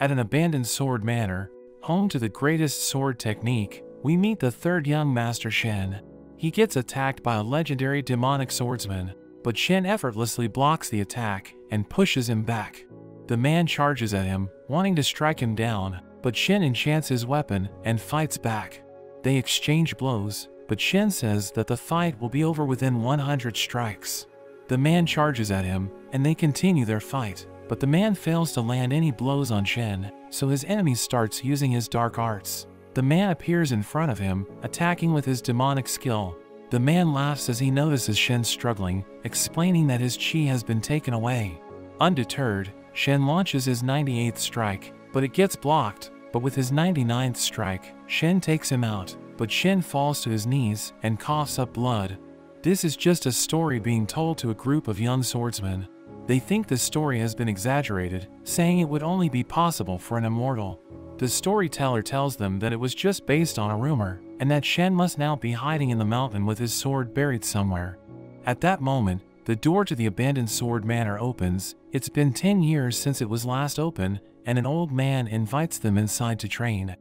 At an abandoned sword manor, home to the greatest sword technique, we meet the third young master Shen. He gets attacked by a legendary demonic swordsman, but Shen effortlessly blocks the attack and pushes him back. The man charges at him, wanting to strike him down, but Shen enchants his weapon and fights back. They exchange blows, but Shen says that the fight will be over within 100 strikes. The man charges at him, and they continue their fight, but the man fails to land any blows on Shen, so his enemy starts using his dark arts. The man appears in front of him, attacking with his demonic skill. The man laughs as he notices Shen struggling, explaining that his chi has been taken away. Undeterred, Shen launches his 98th strike, but it gets blocked, but with his 99th strike, Shen takes him out, but Shen falls to his knees and coughs up blood. This is just a story being told to a group of young swordsmen. They think the story has been exaggerated, saying it would only be possible for an immortal. The storyteller tells them that it was just based on a rumor, and that Shen must now be hiding in the mountain with his sword buried somewhere. At that moment, the door to the abandoned sword manor opens. It's been 10 years since it was last open, and an old man invites them inside to train.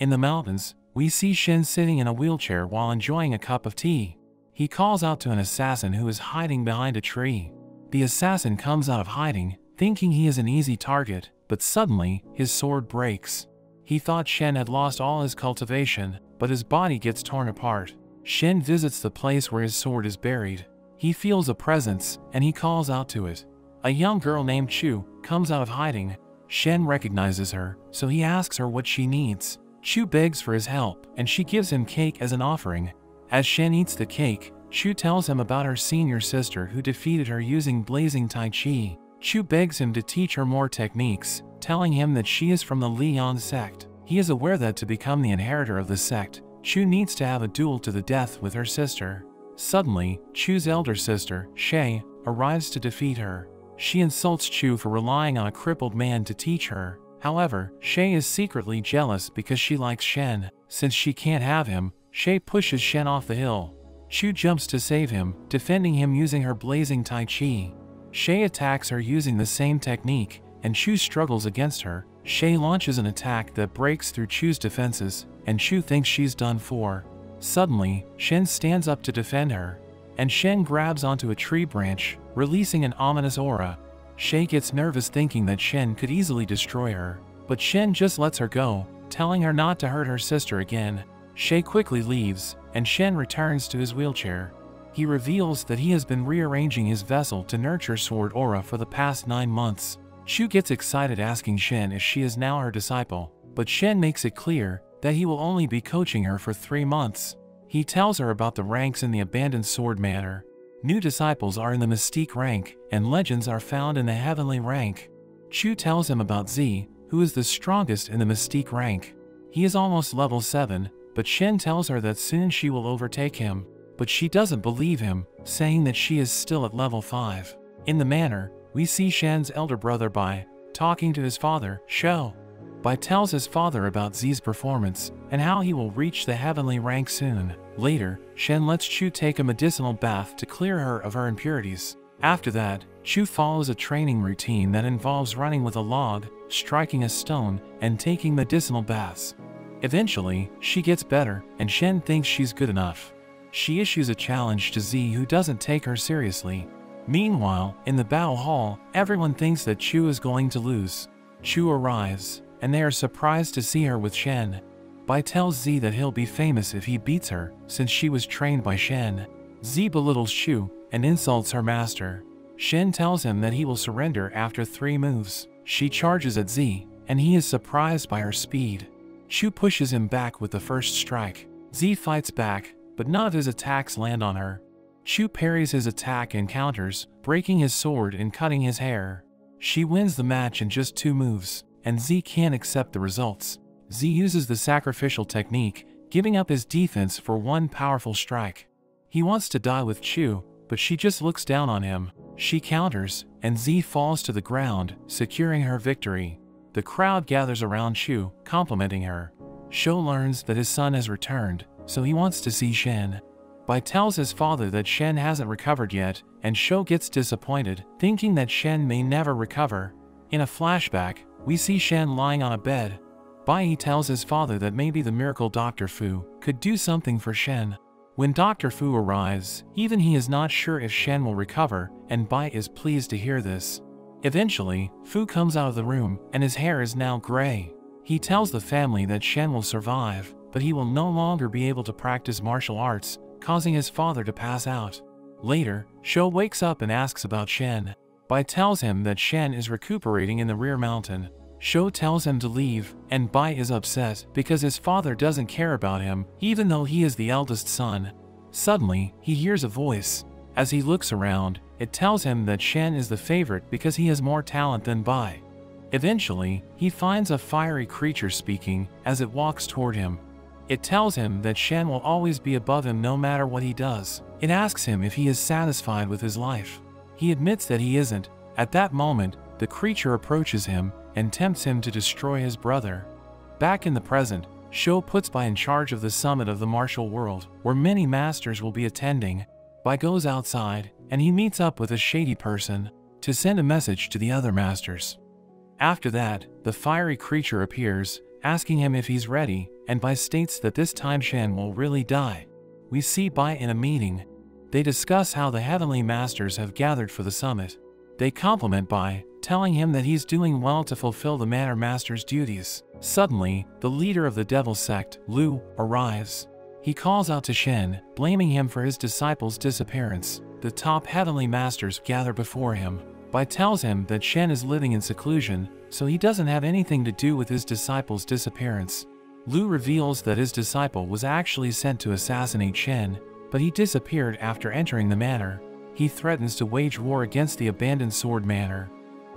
In the mountains, we see Shen sitting in a wheelchair while enjoying a cup of tea. He calls out to an assassin who is hiding behind a tree. The assassin comes out of hiding, thinking he is an easy target, but suddenly, his sword breaks. He thought Shen had lost all his cultivation, but his body gets torn apart. Shen visits the place where his sword is buried. He feels a presence, and he calls out to it. A young girl named Chu comes out of hiding. Shen recognizes her, so he asks her what she needs. Chu begs for his help, and she gives him cake as an offering. As Shen eats the cake, Chu tells him about her senior sister who defeated her using blazing Tai Chi. Chu begs him to teach her more techniques, telling him that she is from the Lian sect. He is aware that to become the inheritor of the sect, Chu needs to have a duel to the death with her sister. Suddenly, Chu's elder sister, Shay, arrives to defeat her. She insults Chu for relying on a crippled man to teach her. However, Shay is secretly jealous because she likes Shen. Since she can't have him, Shay pushes Shen off the hill. Chu jumps to save him, defending him using her blazing Tai Chi. Shay attacks her using the same technique, and Chu struggles against her. Shay launches an attack that breaks through Chu's defenses, and Chu thinks she's done for. Suddenly, Shen stands up to defend her, and Shen grabs onto a tree branch, releasing an ominous aura. Shay gets nervous thinking that Shen could easily destroy her, but Shen just lets her go, telling her not to hurt her sister again. Shay quickly leaves, and Shen returns to his wheelchair. He reveals that he has been rearranging his vessel to nurture Sword Aura for the past nine months. Chu gets excited asking Shen if she is now her disciple, but Shen makes it clear that he will only be coaching her for three months. He tells her about the ranks in the abandoned sword manor. New disciples are in the mystique rank, and legends are found in the heavenly rank. Chu tells him about Z, who is the strongest in the mystique rank. He is almost level 7, but Shen tells her that soon she will overtake him. But she doesn't believe him, saying that she is still at level 5. In the manor, we see Shen's elder brother Bai, talking to his father, Shou. Bai tells his father about Z's performance and how he will reach the heavenly rank soon. Later, Shen lets Chu take a medicinal bath to clear her of her impurities. After that, Chu follows a training routine that involves running with a log, striking a stone, and taking medicinal baths. Eventually, she gets better, and Shen thinks she's good enough. She issues a challenge to Z who doesn't take her seriously. Meanwhile, in the battle hall, everyone thinks that Chu is going to lose. Chu arrives, and they are surprised to see her with Shen. Bai tells Z that he'll be famous if he beats her, since she was trained by Shen. Z belittles Chu and insults her master. Shen tells him that he will surrender after three moves. She charges at Z, and he is surprised by her speed. Chu pushes him back with the first strike. Z fights back, but none of his attacks land on her. Chu parries his attack and counters, breaking his sword and cutting his hair. She wins the match in just two moves and Z can't accept the results. Z uses the sacrificial technique, giving up his defense for one powerful strike. He wants to die with Chu, but she just looks down on him. She counters, and Z falls to the ground, securing her victory. The crowd gathers around Chu, complimenting her. Shou learns that his son has returned, so he wants to see Shen. Bai tells his father that Shen hasn't recovered yet, and Shou gets disappointed, thinking that Shen may never recover. In a flashback, we see Shen lying on a bed. Bai tells his father that maybe the miracle Dr. Fu could do something for Shen. When Dr. Fu arrives, even he is not sure if Shen will recover, and Bai is pleased to hear this. Eventually, Fu comes out of the room, and his hair is now gray. He tells the family that Shen will survive, but he will no longer be able to practice martial arts, causing his father to pass out. Later, Shou wakes up and asks about Shen. Bai tells him that Shen is recuperating in the rear mountain. Shou tells him to leave, and Bai is upset because his father doesn't care about him, even though he is the eldest son. Suddenly, he hears a voice. As he looks around, it tells him that Shen is the favorite because he has more talent than Bai. Eventually, he finds a fiery creature speaking as it walks toward him. It tells him that Shen will always be above him no matter what he does. It asks him if he is satisfied with his life. He admits that he isn't. At that moment, the creature approaches him and tempts him to destroy his brother. Back in the present, Shou puts Bai in charge of the summit of the martial world, where many masters will be attending. Bai goes outside, and he meets up with a shady person to send a message to the other masters. After that, the fiery creature appears, asking him if he's ready, and Bai states that this time Shen will really die. We see Bai in a meeting. They discuss how the Heavenly Masters have gathered for the summit. They compliment Bai, telling him that he's doing well to fulfill the Manor Master's duties. Suddenly, the leader of the Devil Sect, Lu, arrives. He calls out to Shen, blaming him for his disciples' disappearance. The top Heavenly Masters gather before him. Bai tells him that Shen is living in seclusion, so he doesn't have anything to do with his disciple's disappearance. Lu reveals that his disciple was actually sent to assassinate Shen, but he disappeared after entering the manor. He threatens to wage war against the abandoned sword manor.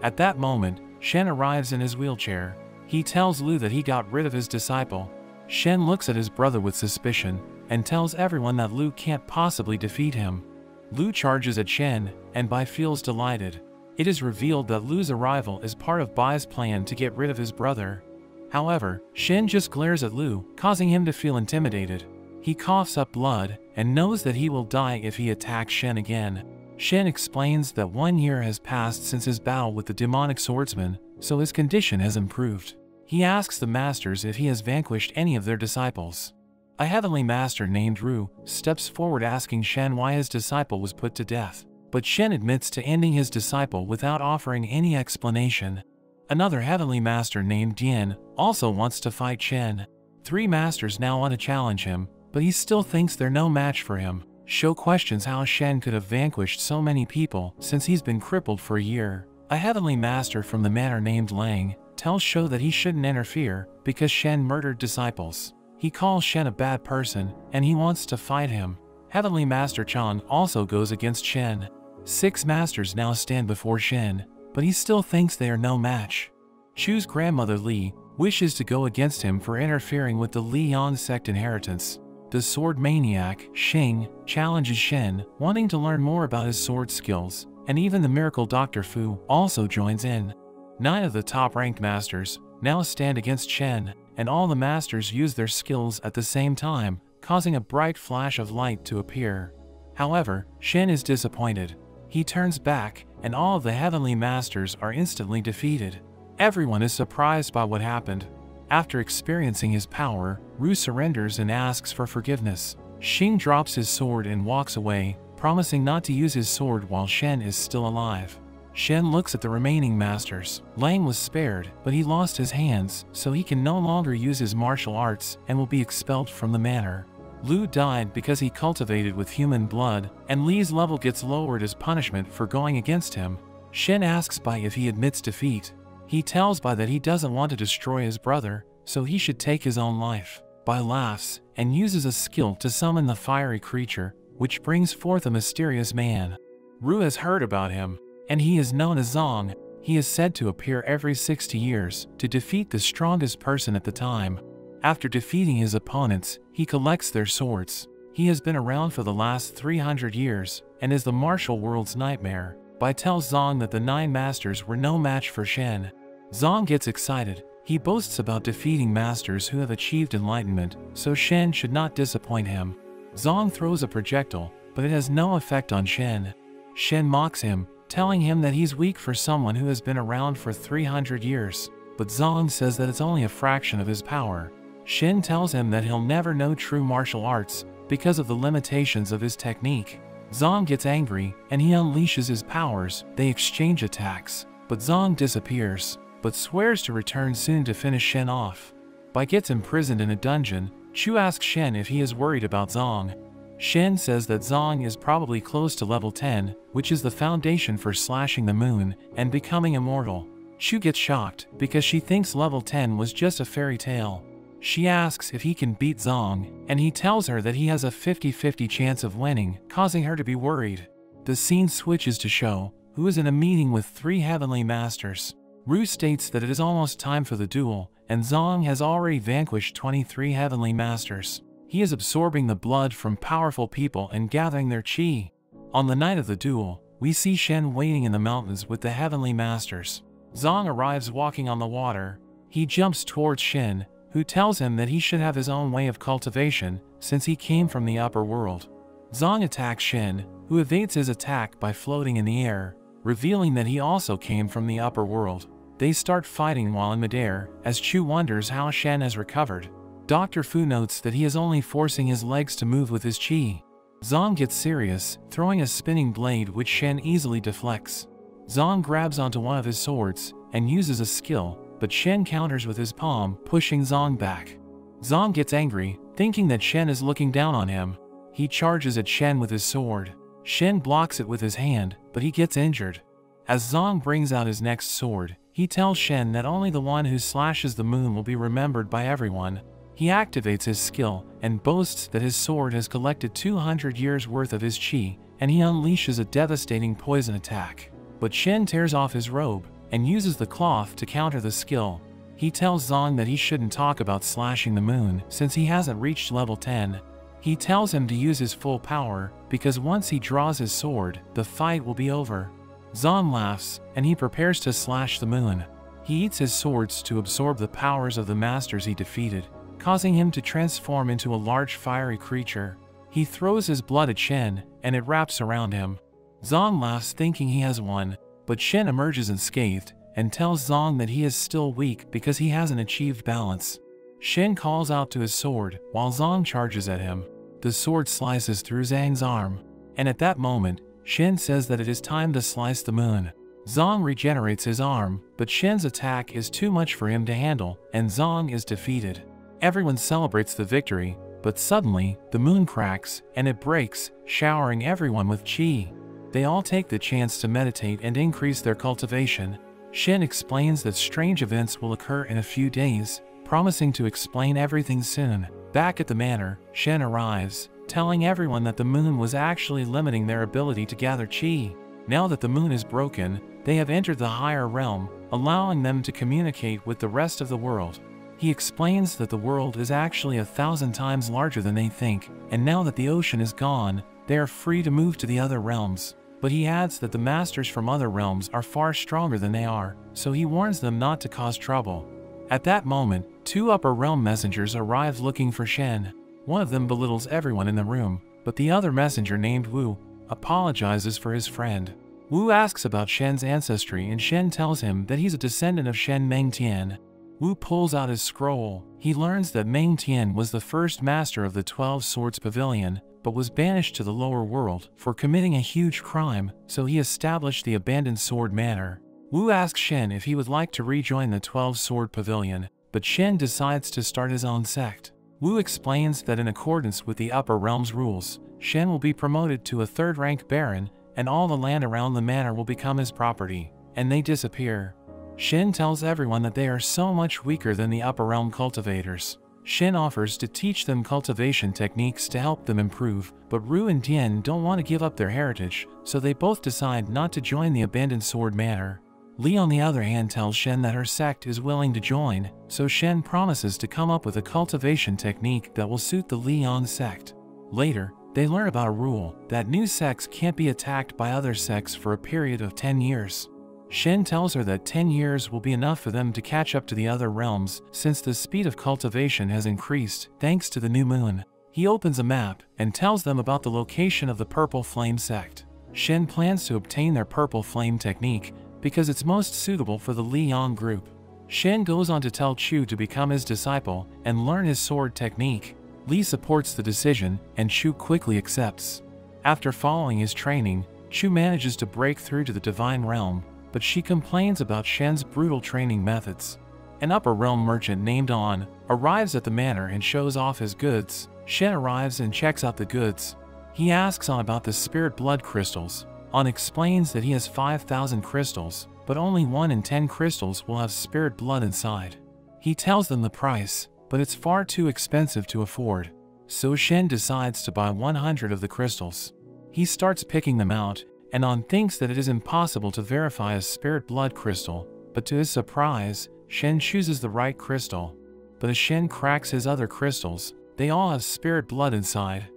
At that moment, Shen arrives in his wheelchair. He tells Lu that he got rid of his disciple. Shen looks at his brother with suspicion and tells everyone that Lu can't possibly defeat him. Lu charges at Shen, and Bai feels delighted. It is revealed that Lu's arrival is part of Bai's plan to get rid of his brother. However, Shen just glares at Lu, causing him to feel intimidated. He coughs up blood and knows that he will die if he attacks Shen again. Shen explains that one year has passed since his battle with the demonic swordsman, so his condition has improved. He asks the masters if he has vanquished any of their disciples. A heavenly master named Ru steps forward asking Shen why his disciple was put to death but Shen admits to ending his disciple without offering any explanation. Another heavenly master named Dian also wants to fight Shen. Three masters now want to challenge him, but he still thinks they're no match for him. Shou questions how Shen could have vanquished so many people since he's been crippled for a year. A heavenly master from the manor named Lang tells Shou that he shouldn't interfere because Shen murdered disciples. He calls Shen a bad person and he wants to fight him. Heavenly Master Chang also goes against Shen. Six masters now stand before Shen, but he still thinks they are no match. Chu's grandmother Li wishes to go against him for interfering with the Li Yan sect inheritance. The sword maniac, Xing, challenges Shen, wanting to learn more about his sword skills, and even the miracle Dr. Fu also joins in. Nine of the top-ranked masters now stand against Shen, and all the masters use their skills at the same time, causing a bright flash of light to appear. However, Shen is disappointed, he turns back, and all the heavenly masters are instantly defeated. Everyone is surprised by what happened. After experiencing his power, Ru surrenders and asks for forgiveness. Xing drops his sword and walks away, promising not to use his sword while Shen is still alive. Shen looks at the remaining masters. Lang was spared, but he lost his hands, so he can no longer use his martial arts and will be expelled from the manor. Lu died because he cultivated with human blood, and Li's level gets lowered as punishment for going against him. Shen asks Bai if he admits defeat. He tells Bai that he doesn't want to destroy his brother, so he should take his own life. Bai laughs and uses a skill to summon the fiery creature, which brings forth a mysterious man. Ru has heard about him, and he is known as Zong. He is said to appear every 60 years to defeat the strongest person at the time. After defeating his opponents, he collects their swords. He has been around for the last 300 years and is the martial world's nightmare. Bai tells Zong that the Nine Masters were no match for Shen. Zong gets excited. He boasts about defeating masters who have achieved enlightenment, so Shen should not disappoint him. Zong throws a projectile, but it has no effect on Shen. Shen mocks him, telling him that he's weak for someone who has been around for 300 years. but Zong says that it's only a fraction of his power. Shen tells him that he'll never know true martial arts because of the limitations of his technique. Zong gets angry and he unleashes his powers. They exchange attacks, but Zong disappears, but swears to return soon to finish Shen off. Bai gets imprisoned in a dungeon. Chu asks Shen if he is worried about Zong. Shen says that Zong is probably close to level 10, which is the foundation for slashing the moon and becoming immortal. Chu gets shocked because she thinks level 10 was just a fairy tale. She asks if he can beat Zong, and he tells her that he has a 50-50 chance of winning, causing her to be worried. The scene switches to Shou, who is in a meeting with three heavenly masters. Ru states that it is almost time for the duel, and Zong has already vanquished 23 heavenly masters. He is absorbing the blood from powerful people and gathering their chi. On the night of the duel, we see Shen waiting in the mountains with the heavenly masters. Zong arrives walking on the water. He jumps towards Shen, who tells him that he should have his own way of cultivation since he came from the upper world. Zong attacks Shen, who evades his attack by floating in the air, revealing that he also came from the upper world. They start fighting while in midair, as Chu wonders how Shen has recovered. Dr. Fu notes that he is only forcing his legs to move with his chi. Zong gets serious, throwing a spinning blade which Shen easily deflects. Zong grabs onto one of his swords and uses a skill but Shen counters with his palm, pushing Zong back. Zong gets angry, thinking that Shen is looking down on him. He charges at Shen with his sword. Shen blocks it with his hand, but he gets injured. As Zong brings out his next sword, he tells Shen that only the one who slashes the moon will be remembered by everyone. He activates his skill and boasts that his sword has collected 200 years worth of his chi, and he unleashes a devastating poison attack. But Shen tears off his robe, and uses the cloth to counter the skill. He tells Zong that he shouldn't talk about slashing the moon since he hasn't reached level 10. He tells him to use his full power because once he draws his sword, the fight will be over. Zong laughs and he prepares to slash the moon. He eats his swords to absorb the powers of the masters he defeated, causing him to transform into a large fiery creature. He throws his blood at Shen and it wraps around him. Zong laughs thinking he has won, but Shen emerges unscathed and tells Zong that he is still weak because he hasn't achieved balance. Shen calls out to his sword while Zong charges at him. The sword slices through Zhang's arm, and at that moment, Shen says that it is time to slice the moon. Zong regenerates his arm, but Shen's attack is too much for him to handle, and Zong is defeated. Everyone celebrates the victory, but suddenly, the moon cracks, and it breaks, showering everyone with chi. They all take the chance to meditate and increase their cultivation. Shen explains that strange events will occur in a few days, promising to explain everything soon. Back at the manor, Shen arrives, telling everyone that the moon was actually limiting their ability to gather chi. Now that the moon is broken, they have entered the higher realm, allowing them to communicate with the rest of the world. He explains that the world is actually a thousand times larger than they think, and now that the ocean is gone, they are free to move to the other realms but he adds that the masters from other realms are far stronger than they are, so he warns them not to cause trouble. At that moment, two upper realm messengers arrive looking for Shen. One of them belittles everyone in the room, but the other messenger named Wu apologizes for his friend. Wu asks about Shen's ancestry and Shen tells him that he's a descendant of Shen Mengtian. Wu pulls out his scroll. He learns that Mengtian was the first master of the Twelve Swords Pavilion, but was banished to the lower world for committing a huge crime, so he established the abandoned sword manor. Wu asks Shen if he would like to rejoin the 12 Sword Pavilion, but Shen decides to start his own sect. Wu explains that in accordance with the Upper Realm's rules, Shen will be promoted to a third-rank baron, and all the land around the manor will become his property, and they disappear. Shen tells everyone that they are so much weaker than the Upper Realm cultivators. Shen offers to teach them cultivation techniques to help them improve, but Ru and Tian don't want to give up their heritage, so they both decide not to join the abandoned sword manor. Li on the other hand tells Shen that her sect is willing to join, so Shen promises to come up with a cultivation technique that will suit the Li sect. Later, they learn about a rule that new sects can't be attacked by other sects for a period of 10 years. Shen tells her that 10 years will be enough for them to catch up to the other realms since the speed of cultivation has increased thanks to the new moon. He opens a map and tells them about the location of the Purple Flame sect. Shen plans to obtain their Purple Flame technique because it's most suitable for the Li Yang group. Shen goes on to tell Chu to become his disciple and learn his sword technique. Li supports the decision, and Chu quickly accepts. After following his training, Chu manages to break through to the divine realm, but she complains about Shen's brutal training methods. An upper realm merchant named On arrives at the manor and shows off his goods. Shen arrives and checks out the goods. He asks On about the spirit blood crystals. On explains that he has 5,000 crystals, but only 1 in 10 crystals will have spirit blood inside. He tells them the price, but it's far too expensive to afford. So Shen decides to buy 100 of the crystals. He starts picking them out, and On thinks that it is impossible to verify a spirit blood crystal, but to his surprise, Shen chooses the right crystal. But as Shen cracks his other crystals, they all have spirit blood inside.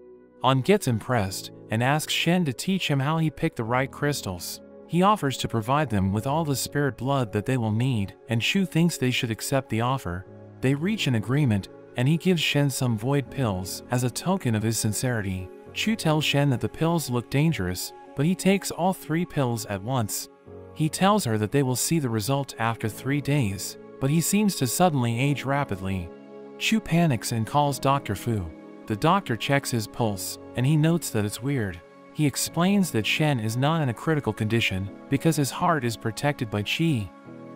On gets impressed and asks Shen to teach him how he picked the right crystals. He offers to provide them with all the spirit blood that they will need, and Shu thinks they should accept the offer. They reach an agreement, and he gives Shen some void pills as a token of his sincerity. Chu tells Shen that the pills look dangerous, but he takes all three pills at once. He tells her that they will see the result after three days, but he seems to suddenly age rapidly. Chu panics and calls Dr. Fu. The doctor checks his pulse, and he notes that it's weird. He explains that Shen is not in a critical condition because his heart is protected by Qi.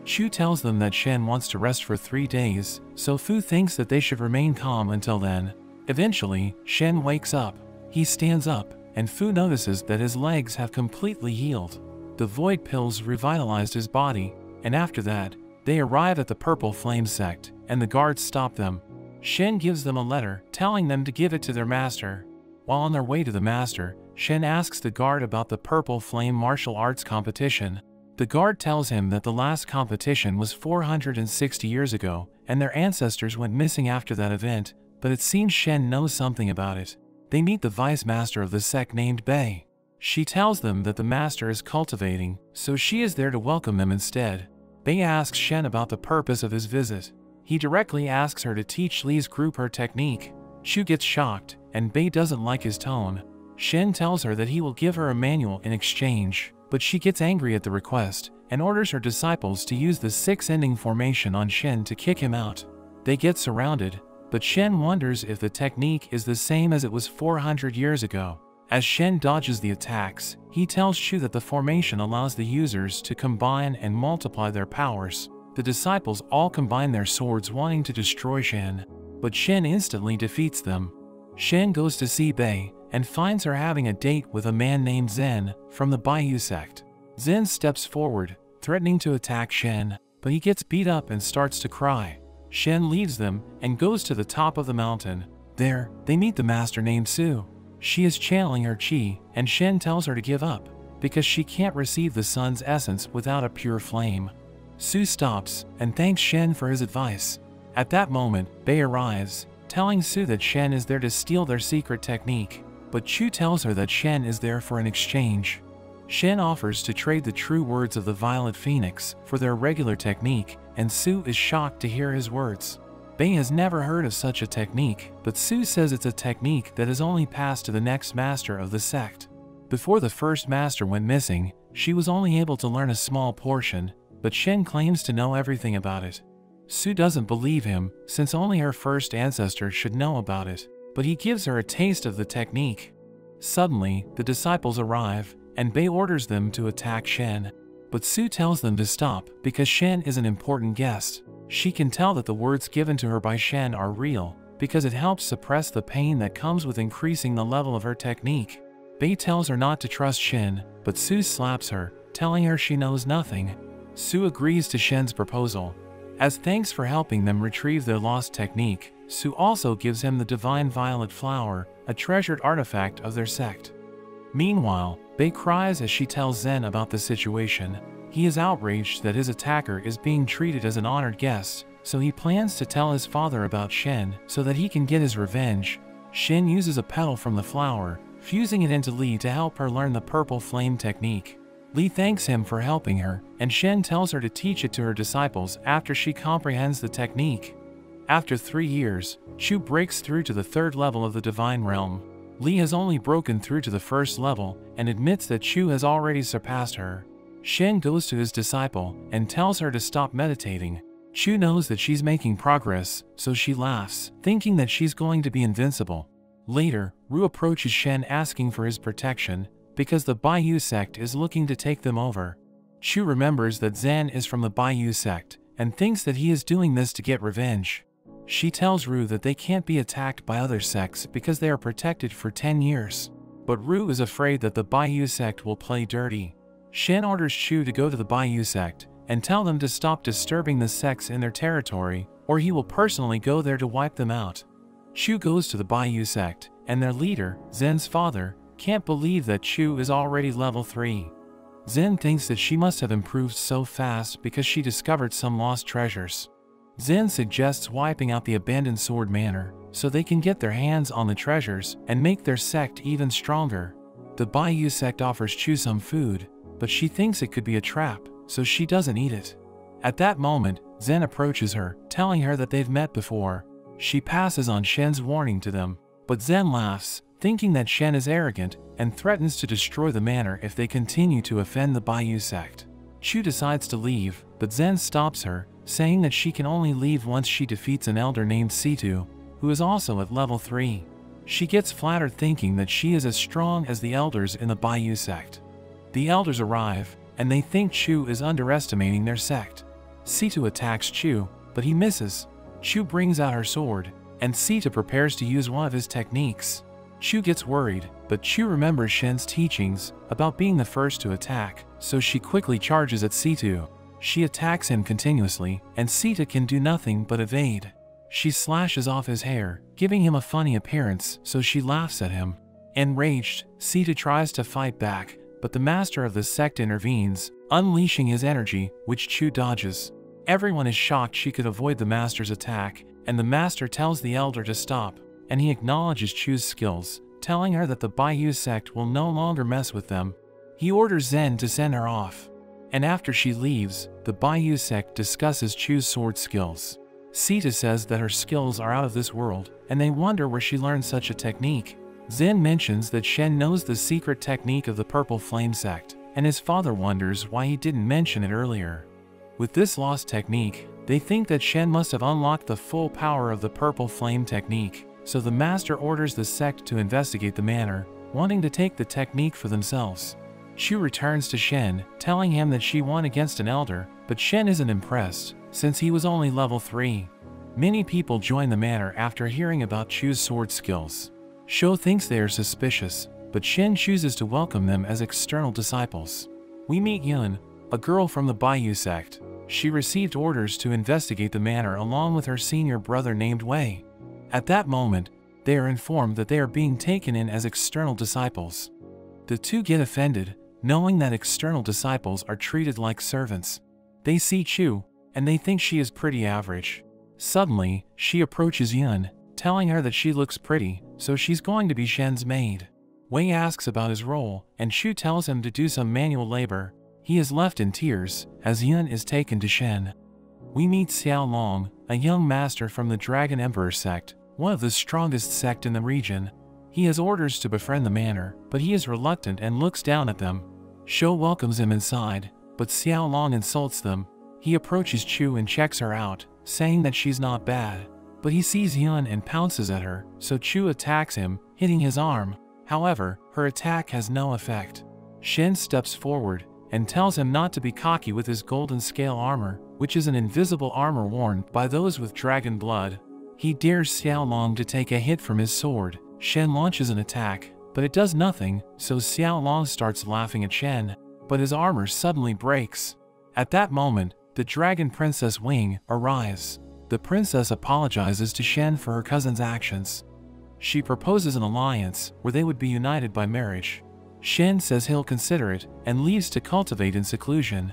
Chu tells them that Shen wants to rest for three days, so Fu thinks that they should remain calm until then. Eventually, Shen wakes up. He stands up, and Fu notices that his legs have completely healed. The void pills revitalized his body, and after that, they arrive at the Purple Flame sect, and the guards stop them. Shen gives them a letter, telling them to give it to their master. While on their way to the master, Shen asks the guard about the Purple Flame martial arts competition. The guard tells him that the last competition was 460 years ago, and their ancestors went missing after that event, but it seems Shen knows something about it. They meet the vice master of the sect named Bei. She tells them that the master is cultivating, so she is there to welcome them instead. Bei asks Shen about the purpose of his visit. He directly asks her to teach Li's group her technique. Chu gets shocked, and Bei doesn't like his tone. Shen tells her that he will give her a manual in exchange, but she gets angry at the request and orders her disciples to use the six-ending formation on Shen to kick him out. They get surrounded, but Shen wonders if the technique is the same as it was 400 years ago. As Shen dodges the attacks, he tells Chu that the formation allows the users to combine and multiply their powers. The disciples all combine their swords wanting to destroy Shen, but Shen instantly defeats them. Shen goes to see Bei and finds her having a date with a man named Zen from the Baiyu sect. Zen steps forward, threatening to attack Shen, but he gets beat up and starts to cry. Shen leaves them and goes to the top of the mountain. There, they meet the master named Su. She is channeling her chi, and Shen tells her to give up, because she can't receive the sun's essence without a pure flame. Su stops and thanks Shen for his advice. At that moment, Bei arrives, telling Su that Shen is there to steal their secret technique but Chu tells her that Shen is there for an exchange. Shen offers to trade the true words of the Violet Phoenix for their regular technique, and Su is shocked to hear his words. Bei has never heard of such a technique, but Su says it's a technique that is only passed to the next master of the sect. Before the first master went missing, she was only able to learn a small portion, but Shen claims to know everything about it. Su doesn't believe him, since only her first ancestor should know about it but he gives her a taste of the technique. Suddenly, the disciples arrive, and Bei orders them to attack Shen. But Su tells them to stop because Shen is an important guest. She can tell that the words given to her by Shen are real because it helps suppress the pain that comes with increasing the level of her technique. Bei tells her not to trust Shen, but Su slaps her, telling her she knows nothing. Su agrees to Shen's proposal. As thanks for helping them retrieve their lost technique, Su also gives him the divine violet flower, a treasured artifact of their sect. Meanwhile, Bei cries as she tells Zen about the situation. He is outraged that his attacker is being treated as an honored guest, so he plans to tell his father about Shen so that he can get his revenge. Shen uses a petal from the flower, fusing it into Li to help her learn the purple flame technique. Li thanks him for helping her, and Shen tells her to teach it to her disciples after she comprehends the technique. After three years, Chu breaks through to the third level of the Divine Realm. Li has only broken through to the first level and admits that Chu has already surpassed her. Shen goes to his disciple and tells her to stop meditating. Chu knows that she's making progress, so she laughs, thinking that she's going to be invincible. Later, Ru approaches Shen asking for his protection, because the Baiyu sect is looking to take them over. Chu remembers that Zen is from the Baiyu sect, and thinks that he is doing this to get revenge. She tells Ru that they can't be attacked by other sects because they are protected for 10 years. But Ru is afraid that the Baiyu sect will play dirty. Shen orders Chu to go to the Baiyu sect and tell them to stop disturbing the sects in their territory, or he will personally go there to wipe them out. Chu goes to the Baiyu sect, and their leader, Zen's father, can't believe that Chu is already level 3. Zen thinks that she must have improved so fast because she discovered some lost treasures. Zen suggests wiping out the abandoned sword manor so they can get their hands on the treasures and make their sect even stronger. The Baiyu sect offers Chu some food, but she thinks it could be a trap, so she doesn't eat it. At that moment, Zen approaches her, telling her that they've met before. She passes on Shen's warning to them, but Zen laughs, thinking that Shen is arrogant and threatens to destroy the manor if they continue to offend the Baiyu sect. Chu decides to leave, but Zen stops her, saying that she can only leave once she defeats an elder named Situ, who is also at level 3. She gets flattered thinking that she is as strong as the elders in the Baiyu sect. The elders arrive, and they think Chu is underestimating their sect. Situ attacks Chu, but he misses. Chu brings out her sword, and Situ prepares to use one of his techniques. Chu gets worried, but Chu remembers Shen's teachings about being the first to attack, so she quickly charges at Situ. She attacks him continuously, and Situ can do nothing but evade. She slashes off his hair, giving him a funny appearance, so she laughs at him. Enraged, Situ tries to fight back, but the master of the sect intervenes, unleashing his energy, which Chu dodges. Everyone is shocked she could avoid the master's attack, and the master tells the elder to stop, and he acknowledges Chu's skills, telling her that the Baiyu sect will no longer mess with them. He orders Zen to send her off and after she leaves, the Baiyu sect discusses Chu's sword skills. Situ says that her skills are out of this world, and they wonder where she learned such a technique. Zen mentions that Shen knows the secret technique of the Purple Flame sect, and his father wonders why he didn't mention it earlier. With this lost technique, they think that Shen must have unlocked the full power of the Purple Flame technique, so the master orders the sect to investigate the manor, wanting to take the technique for themselves. Chu returns to Shen, telling him that she won against an elder, but Shen isn't impressed, since he was only level 3. Many people join the manor after hearing about Chu's sword skills. Shou thinks they are suspicious, but Shen chooses to welcome them as external disciples. We meet Yun, a girl from the Baiyu sect. She received orders to investigate the manor along with her senior brother named Wei. At that moment, they are informed that they are being taken in as external disciples. The two get offended, knowing that external disciples are treated like servants. They see Chu, and they think she is pretty average. Suddenly, she approaches Yun, telling her that she looks pretty, so she's going to be Shen's maid. Wei asks about his role, and Chu tells him to do some manual labor. He is left in tears, as Yun is taken to Shen. We meet Xiao Long, a young master from the Dragon Emperor sect, one of the strongest sect in the region. He has orders to befriend the manor, but he is reluctant and looks down at them. Shou welcomes him inside, but Xiao Long insults them. He approaches Chu and checks her out, saying that she's not bad. But he sees Yun and pounces at her, so Chu attacks him, hitting his arm. However, her attack has no effect. Shen steps forward and tells him not to be cocky with his golden scale armor, which is an invisible armor worn by those with dragon blood. He dares Xiao Long to take a hit from his sword. Shen launches an attack, but it does nothing, so Xiao Long starts laughing at Shen, but his armor suddenly breaks. At that moment, the Dragon Princess Wing arrives. The princess apologizes to Shen for her cousin's actions. She proposes an alliance where they would be united by marriage. Shen says he'll consider it and leaves to cultivate in seclusion.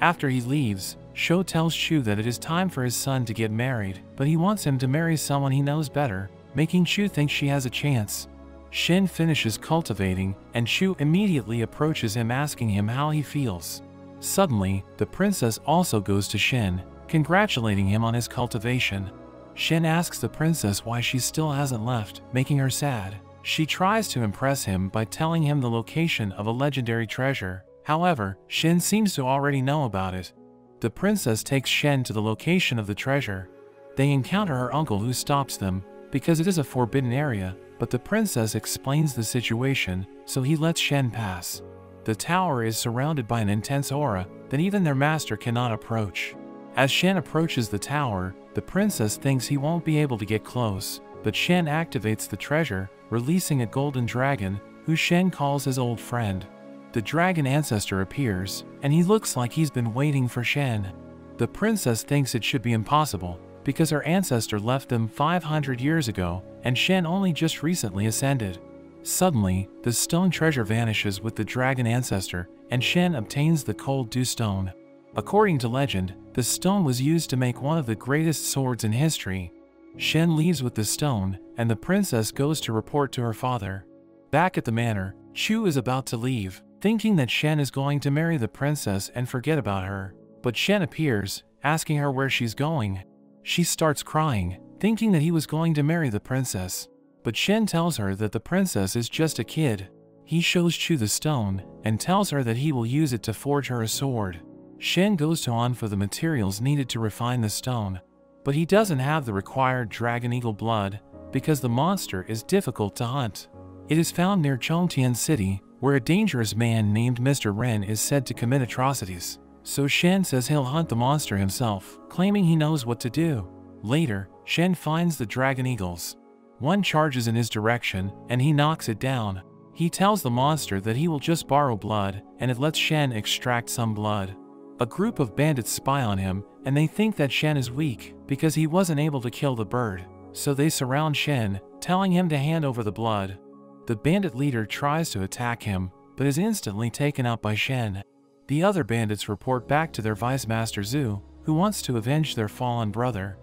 After he leaves, Shou tells Chu that it is time for his son to get married, but he wants him to marry someone he knows better, making Chu think she has a chance. Shen finishes cultivating, and Chu immediately approaches him asking him how he feels. Suddenly, the princess also goes to Shen, congratulating him on his cultivation. Shen asks the princess why she still hasn't left, making her sad. She tries to impress him by telling him the location of a legendary treasure. However, Shen seems to already know about it. The princess takes Shen to the location of the treasure. They encounter her uncle who stops them, because it is a forbidden area, but the princess explains the situation, so he lets Shen pass. The tower is surrounded by an intense aura that even their master cannot approach. As Shen approaches the tower, the princess thinks he won't be able to get close, but Shen activates the treasure, releasing a golden dragon, who Shen calls his old friend. The dragon ancestor appears, and he looks like he's been waiting for Shen. The princess thinks it should be impossible, because her ancestor left them 500 years ago, and Shen only just recently ascended. Suddenly, the stone treasure vanishes with the dragon ancestor, and Shen obtains the cold dew stone. According to legend, the stone was used to make one of the greatest swords in history. Shen leaves with the stone, and the princess goes to report to her father. Back at the manor, Chu is about to leave, thinking that Shen is going to marry the princess and forget about her. But Shen appears, asking her where she's going. She starts crying, thinking that he was going to marry the princess. But Shen tells her that the princess is just a kid. He shows Chu the stone and tells her that he will use it to forge her a sword. Shen goes to On for the materials needed to refine the stone, but he doesn't have the required dragon eagle blood because the monster is difficult to hunt. It is found near Chongtian City, where a dangerous man named Mr. Ren is said to commit atrocities. So Shen says he'll hunt the monster himself, claiming he knows what to do. Later, Shen finds the dragon eagles. One charges in his direction, and he knocks it down. He tells the monster that he will just borrow blood, and it lets Shen extract some blood. A group of bandits spy on him, and they think that Shen is weak because he wasn't able to kill the bird. So they surround Shen, telling him to hand over the blood. The bandit leader tries to attack him, but is instantly taken out by Shen. The other bandits report back to their vice master Zhu, who wants to avenge their fallen brother.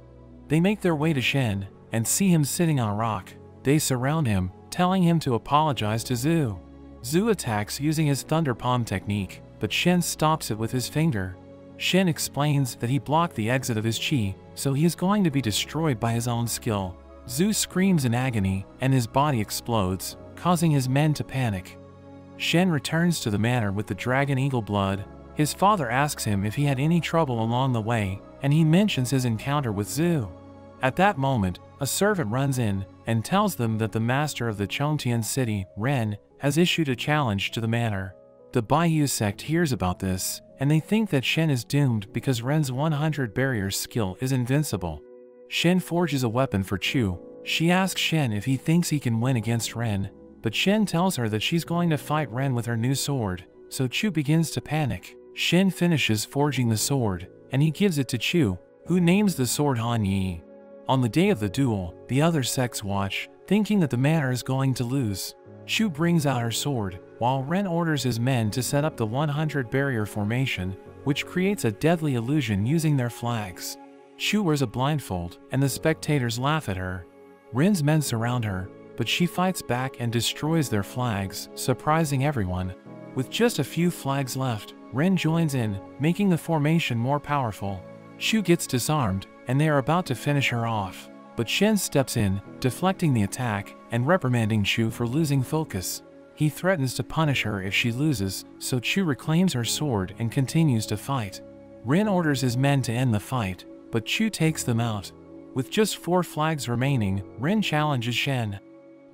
They make their way to Shen and see him sitting on a rock. They surround him, telling him to apologize to Zhu. Zhu attacks using his Thunder Palm technique, but Shen stops it with his finger. Shen explains that he blocked the exit of his chi, so he is going to be destroyed by his own skill. Zhu screams in agony, and his body explodes, causing his men to panic. Shen returns to the manor with the dragon eagle blood. His father asks him if he had any trouble along the way, and he mentions his encounter with Zhu. At that moment, a servant runs in and tells them that the master of the Chongtian city, Ren, has issued a challenge to the manor. The Baiyu sect hears about this, and they think that Shen is doomed because Ren's 100 barrier skill is invincible. Shen forges a weapon for Chu. She asks Shen if he thinks he can win against Ren, but Shen tells her that she's going to fight Ren with her new sword, so Chu begins to panic. Shen finishes forging the sword, and he gives it to Chu, who names the sword Han Yi. On the day of the duel, the other sects watch, thinking that the manor is going to lose. Chu brings out her sword, while Ren orders his men to set up the 100 barrier formation, which creates a deadly illusion using their flags. Chu wears a blindfold, and the spectators laugh at her. Ren's men surround her, but she fights back and destroys their flags, surprising everyone. With just a few flags left, Ren joins in, making the formation more powerful. Chu gets disarmed, and they are about to finish her off. But Shen steps in, deflecting the attack and reprimanding Chu for losing focus. He threatens to punish her if she loses, so Chu reclaims her sword and continues to fight. Ren orders his men to end the fight, but Chu takes them out. With just four flags remaining, Ren challenges Shen.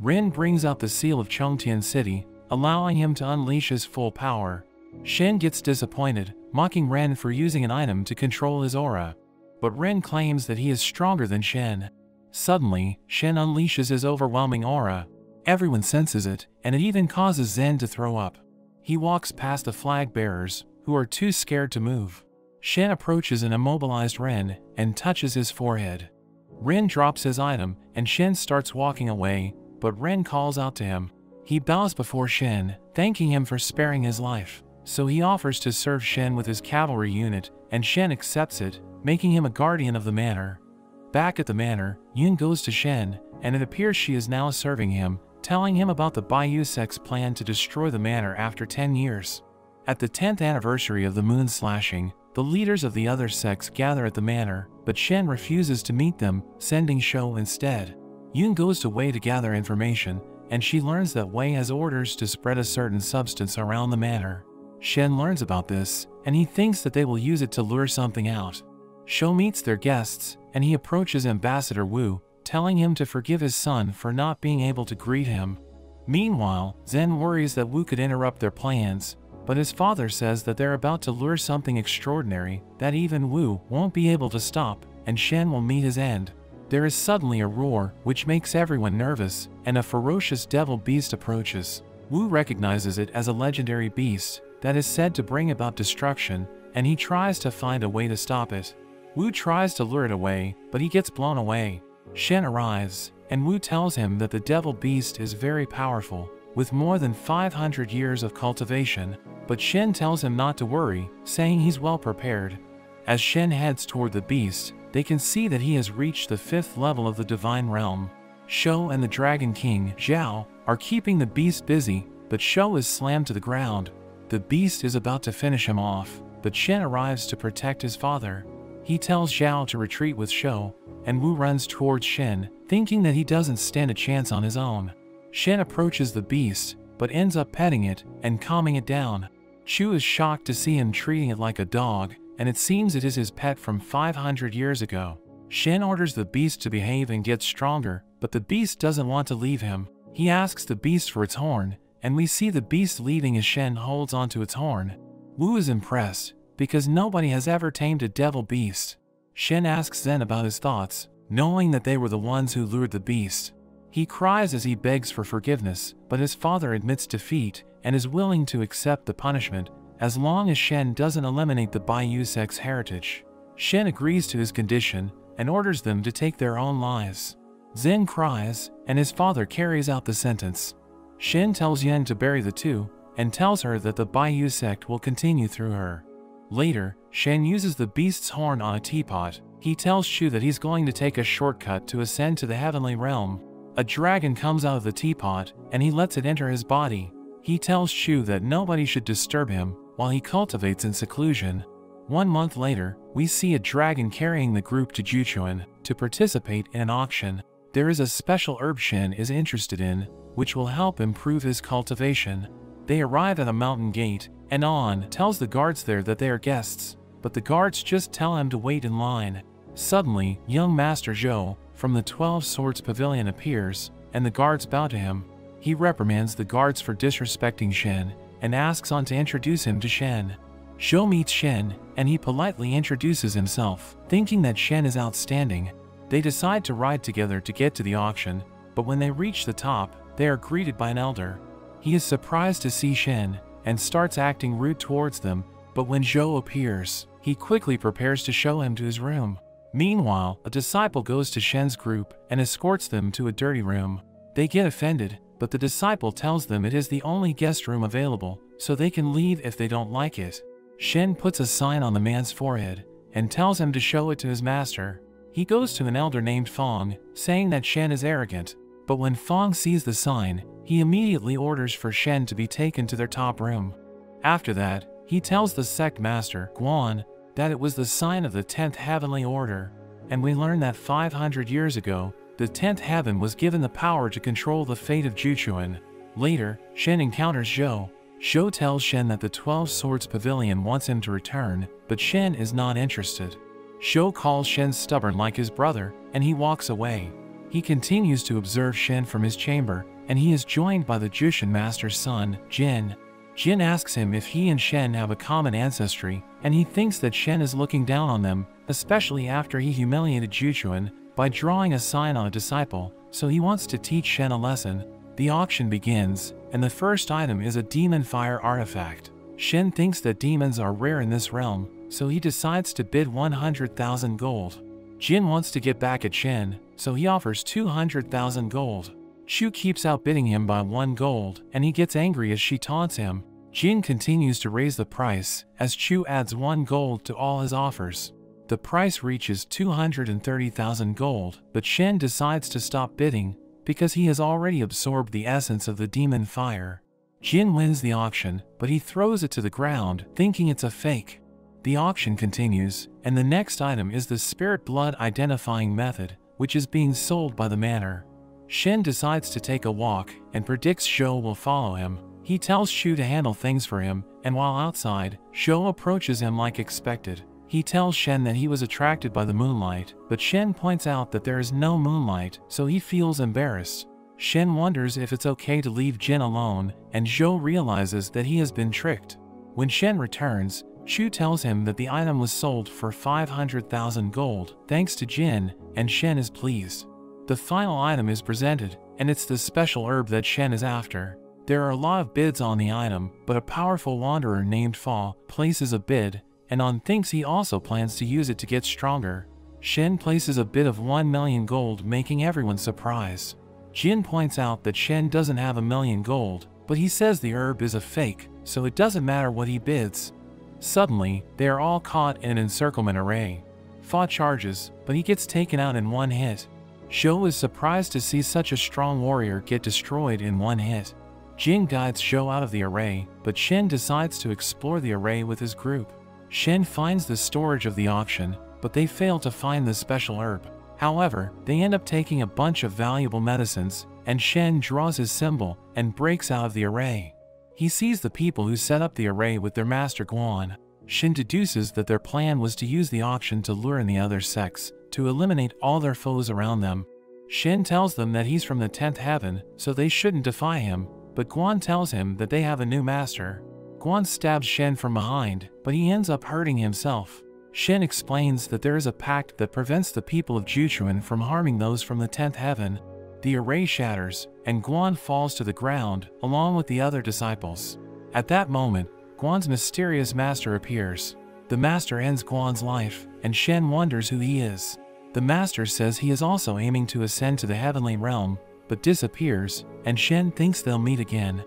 Ren brings out the seal of Chongtian City, allowing him to unleash his full power. Shen gets disappointed, mocking Ren for using an item to control his aura. But Ren claims that he is stronger than Shen. Suddenly, Shen unleashes his overwhelming aura. Everyone senses it, and it even causes Zen to throw up. He walks past the flag bearers, who are too scared to move. Shen approaches an immobilized Ren and touches his forehead. Ren drops his item, and Shen starts walking away, but Ren calls out to him. He bows before Shen, thanking him for sparing his life. So he offers to serve Shen with his cavalry unit, and Shen accepts it, making him a guardian of the manor. Back at the manor, Yun goes to Shen, and it appears she is now serving him, telling him about the Baiyu sect's plan to destroy the manor after 10 years. At the 10th anniversary of the moon slashing, the leaders of the other sects gather at the manor, but Shen refuses to meet them, sending Shou instead. Yun goes to Wei to gather information, and she learns that Wei has orders to spread a certain substance around the manor. Shen learns about this, and he thinks that they will use it to lure something out. Shou meets their guests, and he approaches Ambassador Wu, telling him to forgive his son for not being able to greet him. Meanwhile, Zen worries that Wu could interrupt their plans, but his father says that they're about to lure something extraordinary that even Wu won't be able to stop, and Shen will meet his end. There is suddenly a roar, which makes everyone nervous, and a ferocious devil beast approaches. Wu recognizes it as a legendary beast that is said to bring about destruction, and he tries to find a way to stop it. Wu tries to lure it away, but he gets blown away. Shen arrives, and Wu tells him that the devil beast is very powerful, with more than 500 years of cultivation, but Shen tells him not to worry, saying he's well prepared. As Shen heads toward the beast, they can see that he has reached the fifth level of the divine realm. Shou and the Dragon King, Zhao, are keeping the beast busy, but Shou is slammed to the ground. The beast is about to finish him off, but Shen arrives to protect his father. He tells Zhao to retreat with Shou, and Wu runs towards Shen, thinking that he doesn't stand a chance on his own. Shen approaches the beast, but ends up petting it and calming it down. Chu is shocked to see him treating it like a dog, and it seems it is his pet from 500 years ago. Shen orders the beast to behave and get stronger, but the beast doesn't want to leave him. He asks the beast for its horn, and we see the beast leaving as Shen holds onto its horn. Wu is impressed, because nobody has ever tamed a devil beast. Shen asks Zen about his thoughts, knowing that they were the ones who lured the beast. He cries as he begs for forgiveness, but his father admits defeat and is willing to accept the punishment as long as Shen doesn't eliminate the Baiyu sect's heritage. Shen agrees to his condition and orders them to take their own lives. Zen cries, and his father carries out the sentence. Shen tells Yen to bury the two, and tells her that the Baiyu sect will continue through her. Later, Shen uses the beast's horn on a teapot. He tells Shu that he's going to take a shortcut to ascend to the heavenly realm. A dragon comes out of the teapot, and he lets it enter his body. He tells Shu that nobody should disturb him while he cultivates in seclusion. One month later, we see a dragon carrying the group to Juchuan to participate in an auction. There is a special herb Shen is interested in, which will help improve his cultivation. They arrive at a mountain gate, and On tells the guards there that they are guests, but the guards just tell him to wait in line. Suddenly, young Master Zhou from the Twelve Swords Pavilion appears, and the guards bow to him. He reprimands the guards for disrespecting Shen and asks On to introduce him to Shen. Zhou meets Shen, and he politely introduces himself, thinking that Shen is outstanding. They decide to ride together to get to the auction, but when they reach the top, they are greeted by an elder. He is surprised to see Shen and starts acting rude towards them, but when Zhou appears, he quickly prepares to show him to his room. Meanwhile, a disciple goes to Shen's group and escorts them to a dirty room. They get offended, but the disciple tells them it is the only guest room available, so they can leave if they don't like it. Shen puts a sign on the man's forehead and tells him to show it to his master. He goes to an elder named Fong, saying that Shen is arrogant, but when Fong sees the sign, he immediately orders for Shen to be taken to their top room. After that, he tells the sect master, Guan, that it was the sign of the 10th heavenly order, and we learn that 500 years ago, the 10th heaven was given the power to control the fate of Juchuan. Later, Shen encounters Zhou. Zhou tells Shen that the 12 Swords Pavilion wants him to return, but Shen is not interested. Zhou calls Shen stubborn like his brother, and he walks away. He continues to observe Shen from his chamber, and he is joined by the Juchuan master's son, Jin. Jin asks him if he and Shen have a common ancestry, and he thinks that Shen is looking down on them, especially after he humiliated Juchuan by drawing a sign on a disciple, so he wants to teach Shen a lesson. The auction begins, and the first item is a demon fire artifact. Shen thinks that demons are rare in this realm, so he decides to bid 100,000 gold. Jin wants to get back at Shen, so he offers 200,000 gold. Chu keeps outbidding him by one gold, and he gets angry as she taunts him. Jin continues to raise the price, as Chu adds one gold to all his offers. The price reaches 230,000 gold, but Shen decides to stop bidding, because he has already absorbed the essence of the demon fire. Jin wins the auction, but he throws it to the ground, thinking it's a fake. The auction continues, and the next item is the spirit blood identifying method, which is being sold by the manor. Shen decides to take a walk and predicts Zhou will follow him. He tells Shu to handle things for him and while outside, Zhou approaches him like expected. He tells Shen that he was attracted by the moonlight, but Shen points out that there is no moonlight, so he feels embarrassed. Shen wonders if it's okay to leave Jin alone, and Zhou realizes that he has been tricked. When Shen returns, Shu tells him that the item was sold for 500,000 gold, thanks to Jin, and Shen is pleased. The final item is presented, and it's the special herb that Shen is after. There are a lot of bids on the item, but a powerful wanderer named Fa places a bid, and On thinks he also plans to use it to get stronger. Shen places a bid of 1 million gold making everyone surprised. Jin points out that Shen doesn't have a million gold, but he says the herb is a fake, so it doesn't matter what he bids. Suddenly, they are all caught in an encirclement array. Fa charges, but he gets taken out in one hit. Zhou is surprised to see such a strong warrior get destroyed in one hit. Jin guides Zhou out of the array, but Shen decides to explore the array with his group. Shen finds the storage of the auction, but they fail to find the special herb. However, they end up taking a bunch of valuable medicines, and Shen draws his symbol and breaks out of the array. He sees the people who set up the array with their master Guan. Shen deduces that their plan was to use the auction to lure in the other sects, to eliminate all their foes around them. Shen tells them that he's from the 10th heaven, so they shouldn't defy him, but Guan tells him that they have a new master. Guan stabs Shen from behind, but he ends up hurting himself. Shen explains that there is a pact that prevents the people of Juchuan from harming those from the 10th heaven. The array shatters, and Guan falls to the ground, along with the other disciples. At that moment, Guan's mysterious master appears. The master ends Guan's life, and Shen wonders who he is. The master says he is also aiming to ascend to the heavenly realm, but disappears, and Shen thinks they'll meet again.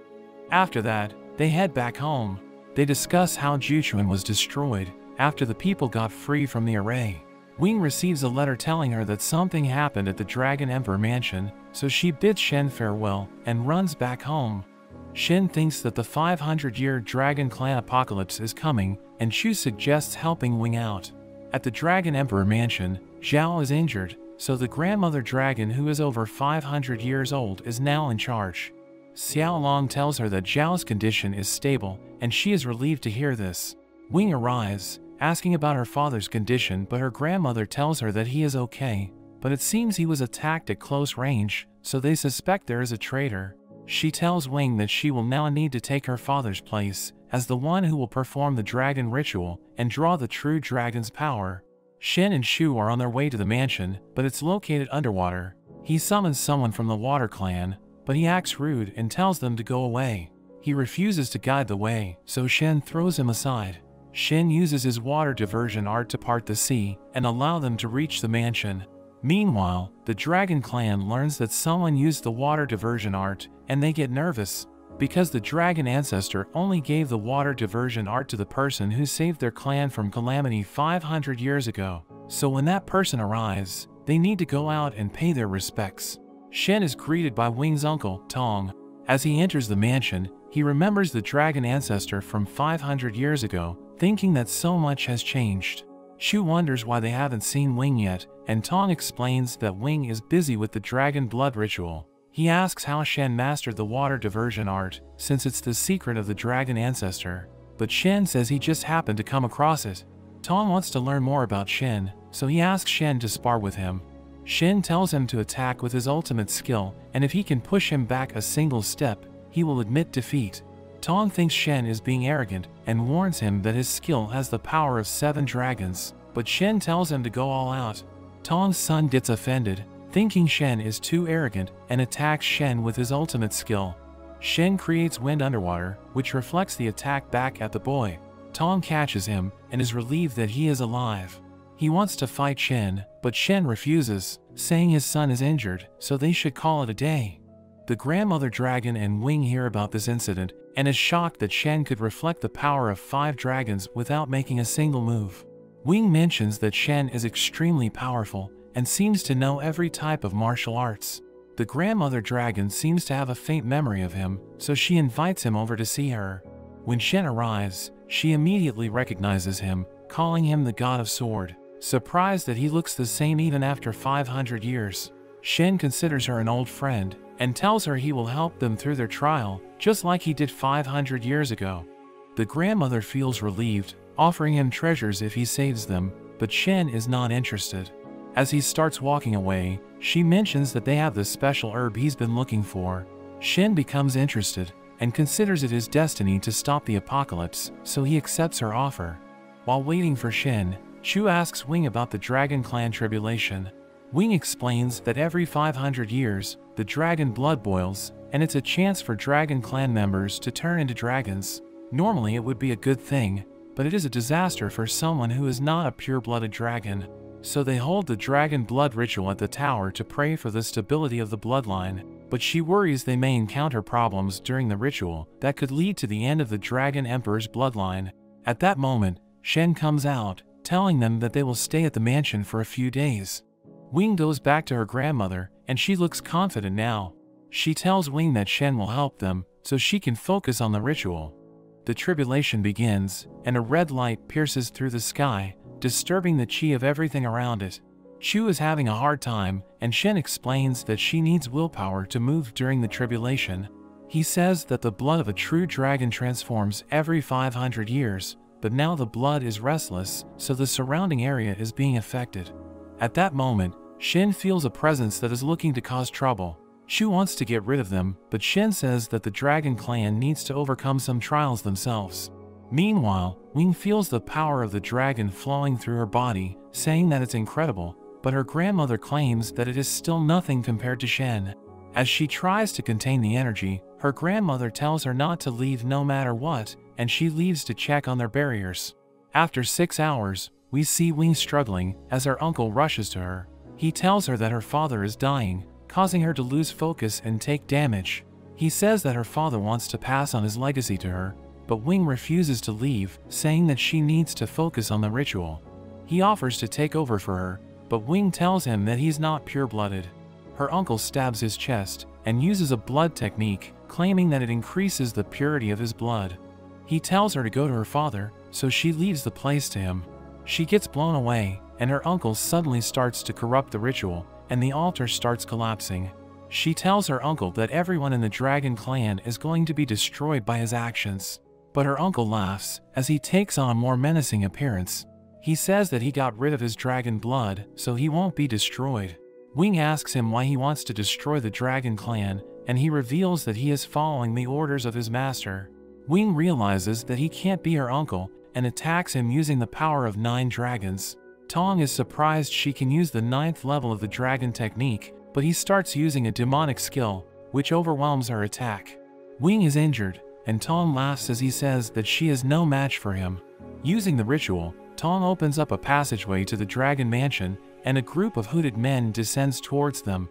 After that, they head back home. They discuss how Juchuan was destroyed after the people got free from the array. Wing receives a letter telling her that something happened at the Dragon Emperor mansion, so she bids Shen farewell and runs back home. Shen thinks that the 500-year Dragon Clan apocalypse is coming, and Shu suggests helping Wing out. At the Dragon Emperor mansion, Zhao is injured, so the grandmother dragon who is over 500 years old is now in charge. Xiao Long tells her that Zhao's condition is stable, and she is relieved to hear this. Wing arrives, asking about her father's condition but her grandmother tells her that he is okay, but it seems he was attacked at close range, so they suspect there is a traitor. She tells Wing that she will now need to take her father's place, as the one who will perform the dragon ritual and draw the true dragon's power. Shen and Shu are on their way to the mansion, but it's located underwater. He summons someone from the water clan, but he acts rude and tells them to go away. He refuses to guide the way, so Shen throws him aside. Shen uses his water diversion art to part the sea and allow them to reach the mansion. Meanwhile, the Dragon Clan learns that someone used the water diversion art and they get nervous because the dragon ancestor only gave the water diversion art to the person who saved their clan from calamity 500 years ago. So when that person arrives, they need to go out and pay their respects. Shen is greeted by Wing's uncle, Tong. As he enters the mansion, he remembers the dragon ancestor from 500 years ago, thinking that so much has changed. Shu wonders why they haven't seen Wing yet, and Tong explains that Wing is busy with the dragon blood ritual. He asks how Shen mastered the water diversion art, since it's the secret of the dragon ancestor, but Shen says he just happened to come across it. Tong wants to learn more about Shen, so he asks Shen to spar with him. Shen tells him to attack with his ultimate skill, and if he can push him back a single step, he will admit defeat. Tong thinks Shen is being arrogant and warns him that his skill has the power of seven dragons, but Shen tells him to go all out. Tong's son gets offended, thinking Shen is too arrogant, and attacks Shen with his ultimate skill. Shen creates wind underwater, which reflects the attack back at the boy. Tong catches him and is relieved that he is alive. He wants to fight Shen, but Shen refuses, saying his son is injured, so they should call it a day. The grandmother dragon and Wing hear about this incident and is shocked that Shen could reflect the power of five dragons without making a single move. Wing mentions that Shen is extremely powerful and seems to know every type of martial arts. The grandmother dragon seems to have a faint memory of him, so she invites him over to see her. When Shen arrives, she immediately recognizes him, calling him the god of sword. Surprised that he looks the same even after 500 years, Shen considers her an old friend and tells her he will help them through their trial, just like he did 500 years ago. The grandmother feels relieved, offering him treasures if he saves them, but Shen is not interested. As he starts walking away, she mentions that they have the special herb he's been looking for. Shen becomes interested and considers it his destiny to stop the apocalypse, so he accepts her offer. While waiting for Shen, Chu asks Wing about the Dragon Clan tribulation. Wing explains that every 500 years, the dragon blood boils, and it's a chance for Dragon Clan members to turn into dragons. Normally it would be a good thing, but it is a disaster for someone who is not a pure-blooded dragon. So they hold the dragon blood ritual at the tower to pray for the stability of the bloodline, but she worries they may encounter problems during the ritual that could lead to the end of the Dragon Emperor's bloodline. At that moment, Shen comes out, telling them that they will stay at the mansion for a few days. Wing goes back to her grandmother, and she looks confident now. She tells Wing that Shen will help them, so she can focus on the ritual. The tribulation begins, and a red light pierces through the sky, disturbing the chi of everything around it. Chu is having a hard time, and Shen explains that she needs willpower to move during the tribulation. He says that the blood of a true dragon transforms every 500 years, but now the blood is restless, so the surrounding area is being affected. At that moment, Shen feels a presence that is looking to cause trouble. Chu wants to get rid of them, but Shen says that the Dragon Clan needs to overcome some trials themselves. Meanwhile, Wing feels the power of the dragon flowing through her body, saying that it's incredible, but her grandmother claims that it is still nothing compared to Shen. As she tries to contain the energy, her grandmother tells her not to leave no matter what, and she leaves to check on their barriers. After six hours, we see Wing struggling as her uncle rushes to her. He tells her that her father is dying, causing her to lose focus and take damage. He says that her father wants to pass on his legacy to her, but Wing refuses to leave, saying that she needs to focus on the ritual. He offers to take over for her, but Wing tells him that he's not pure-blooded. Her uncle stabs his chest and uses a blood technique, claiming that it increases the purity of his blood. He tells her to go to her father, so she leaves the place to him. She gets blown away, and her uncle suddenly starts to corrupt the ritual, and the altar starts collapsing. She tells her uncle that everyone in the dragon clan is going to be destroyed by his actions. But her uncle laughs, as he takes on more menacing appearance. He says that he got rid of his dragon blood, so he won't be destroyed. Wing asks him why he wants to destroy the dragon clan, and he reveals that he is following the orders of his master. Wing realizes that he can't be her uncle, and attacks him using the power of nine dragons. Tong is surprised she can use the ninth level of the dragon technique, but he starts using a demonic skill, which overwhelms her attack. Wing is injured, and Tong laughs as he says that she is no match for him. Using the ritual, Tong opens up a passageway to the Dragon Mansion, and a group of hooded men descends towards them.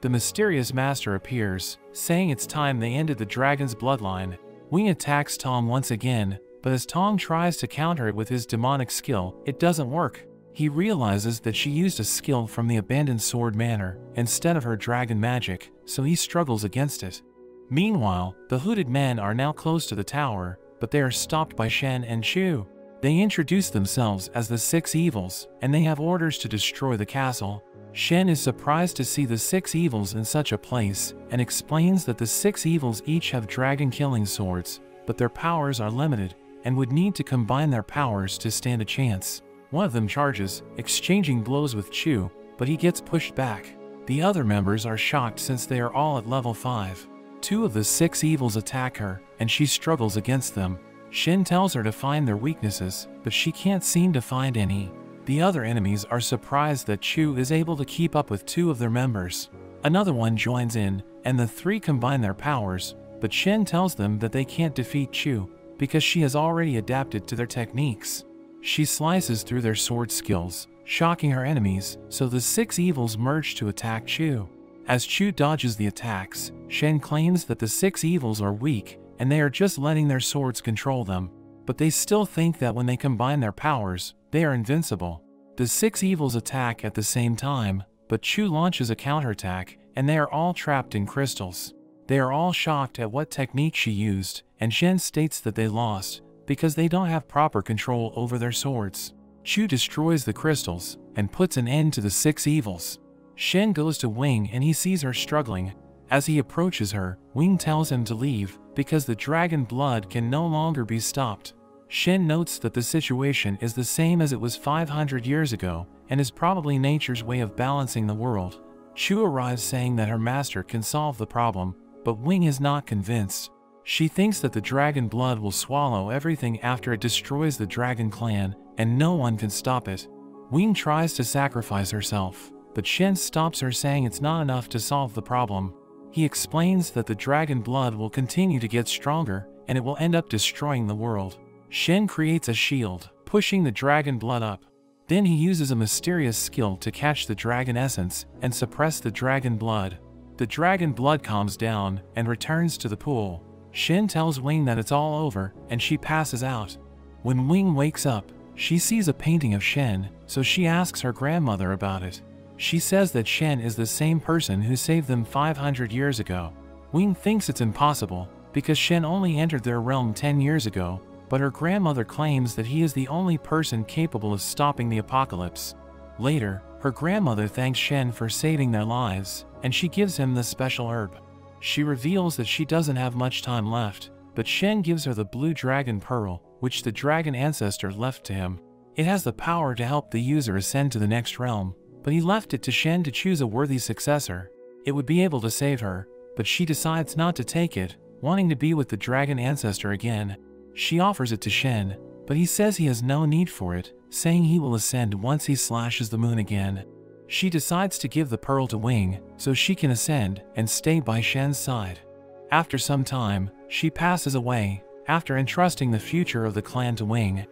The mysterious master appears, saying it's time they ended the dragon's bloodline. Wing attacks Tong once again, but as Tong tries to counter it with his demonic skill, it doesn't work. He realizes that she used a skill from the abandoned sword manor instead of her dragon magic, so he struggles against it. Meanwhile, the hooded men are now close to the tower, but they are stopped by Shen and Chu. They introduce themselves as the Six Evils, and they have orders to destroy the castle. Shen is surprised to see the Six Evils in such a place, and explains that the Six Evils each have dragon-killing swords, but their powers are limited, and would need to combine their powers to stand a chance. One of them charges, exchanging blows with Chu, but he gets pushed back. The other members are shocked since they are all at level 5. Two of the six evils attack her, and she struggles against them, Shen tells her to find their weaknesses, but she can't seem to find any. The other enemies are surprised that Chu is able to keep up with two of their members. Another one joins in, and the three combine their powers, but Shen tells them that they can't defeat Chu because she has already adapted to their techniques. She slices through their sword skills, shocking her enemies, so the six evils merge to attack Chu. As Chu dodges the attacks, Shen claims that the six evils are weak and they are just letting their swords control them. But they still think that when they combine their powers, they are invincible. The six evils attack at the same time, but Chu launches a counterattack, and they are all trapped in crystals. They are all shocked at what technique she used, and Shen states that they lost, because they don't have proper control over their swords. Chu destroys the crystals, and puts an end to the six evils. Shen goes to Wing and he sees her struggling. As he approaches her, Wing tells him to leave, because the dragon blood can no longer be stopped. Shen notes that the situation is the same as it was 500 years ago and is probably nature's way of balancing the world. Shu arrives saying that her master can solve the problem, but Wing is not convinced. She thinks that the dragon blood will swallow everything after it destroys the dragon clan, and no one can stop it. Wing tries to sacrifice herself, but Shen stops her saying it's not enough to solve the problem. He explains that the dragon blood will continue to get stronger, and it will end up destroying the world. Shen creates a shield, pushing the dragon blood up. Then he uses a mysterious skill to catch the dragon essence and suppress the dragon blood. The dragon blood calms down and returns to the pool. Shen tells Wing that it's all over and she passes out. When Wing wakes up, she sees a painting of Shen, so she asks her grandmother about it. She says that Shen is the same person who saved them 500 years ago. Wing thinks it's impossible because Shen only entered their realm 10 years ago but her grandmother claims that he is the only person capable of stopping the apocalypse. Later, her grandmother thanks Shen for saving their lives, and she gives him the special herb. She reveals that she doesn't have much time left, but Shen gives her the blue dragon pearl, which the dragon ancestor left to him. It has the power to help the user ascend to the next realm, but he left it to Shen to choose a worthy successor. It would be able to save her, but she decides not to take it, wanting to be with the dragon ancestor again. She offers it to Shen, but he says he has no need for it, saying he will ascend once he slashes the moon again. She decides to give the pearl to Wing, so she can ascend and stay by Shen's side. After some time, she passes away, after entrusting the future of the clan to Wing.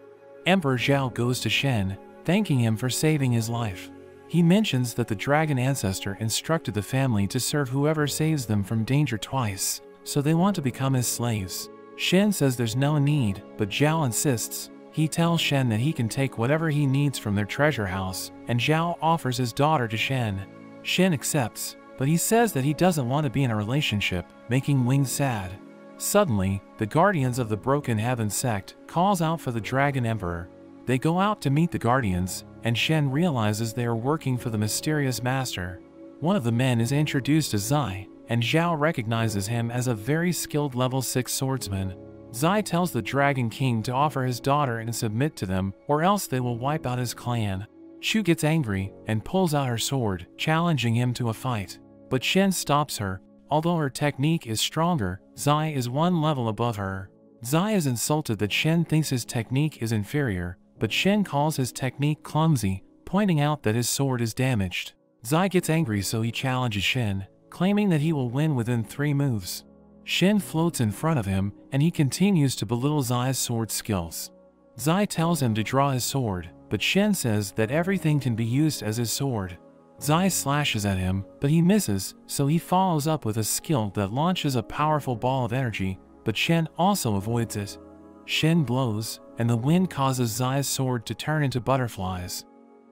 Emperor Zhao goes to Shen, thanking him for saving his life. He mentions that the dragon ancestor instructed the family to serve whoever saves them from danger twice, so they want to become his slaves. Shen says there's no need, but Zhao insists. He tells Shen that he can take whatever he needs from their treasure house, and Zhao offers his daughter to Shen. Shen accepts, but he says that he doesn't want to be in a relationship, making Wing sad. Suddenly, the Guardians of the Broken Heaven sect calls out for the Dragon Emperor. They go out to meet the Guardians, and Shen realizes they are working for the mysterious master. One of the men is introduced as Zai, and Zhao recognizes him as a very skilled level 6 swordsman. Zai tells the Dragon King to offer his daughter and submit to them, or else they will wipe out his clan. Shu gets angry and pulls out her sword, challenging him to a fight. But Shen stops her. Although her technique is stronger, Zai is one level above her. Zai is insulted that Shen thinks his technique is inferior, but Shen calls his technique clumsy, pointing out that his sword is damaged. Zai gets angry so he challenges Shen, claiming that he will win within three moves. Shen floats in front of him, and he continues to belittle Zai's sword skills. Zai tells him to draw his sword, but Shen says that everything can be used as his sword. Zai slashes at him, but he misses, so he follows up with a skill that launches a powerful ball of energy, but Shen also avoids it. Shen blows, and the wind causes Zai's sword to turn into butterflies.